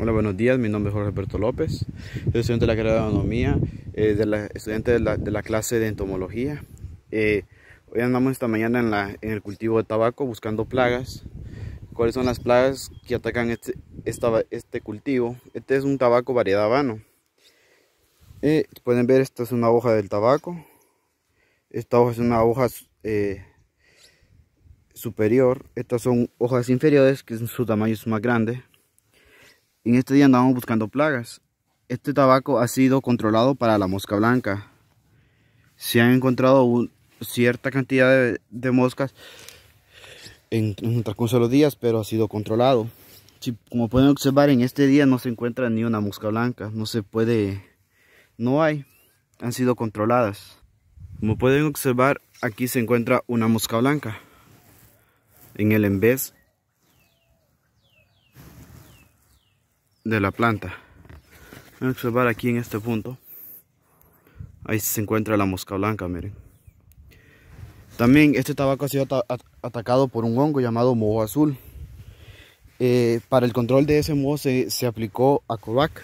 Hola, buenos días. Mi nombre es Jorge Alberto López. Soy estudiante de la carrera de agronomía, eh, de la, estudiante de la, de la, clase de entomología. Eh, hoy andamos esta mañana en, la, en, el cultivo de tabaco buscando plagas. ¿Cuáles son las plagas que atacan este, esta, este cultivo? Este es un tabaco variedad habano. Eh, pueden ver, esta es una hoja del tabaco. Esta hoja es una hoja eh, superior. Estas son hojas inferiores, que su tamaño es más grande. En este día andamos buscando plagas. Este tabaco ha sido controlado para la mosca blanca. Se han encontrado un, cierta cantidad de, moscas en, en, el transcurso de los días, pero ha sido controlado. Si, como pueden observar, en este día no se encuentra ni una mosca blanca. No se puede, no hay. Han sido controladas. Como pueden observar, aquí se encuentra una mosca blanca en el envés de la planta. Voy a observar aquí en este punto. Ahí se encuentra la mosca blanca, miren. También este tabaco ha sido atacado por un hongo llamado moho azul. Eh, para el control de ese moho se, se aplicó Acovac.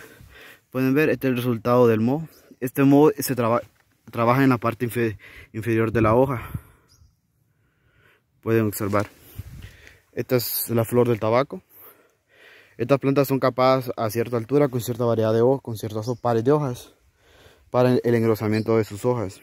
Pueden ver, este es el resultado del moho. Este moho se traba, trabaja en la parte infer, inferior de la hoja. Pueden observar. Esta es la flor del tabaco. Estas plantas son capaces a cierta altura, con cierta variedad de hojas, con ciertos pares de hojas, para el engrosamiento de sus hojas.